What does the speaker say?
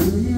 Mm-hmm.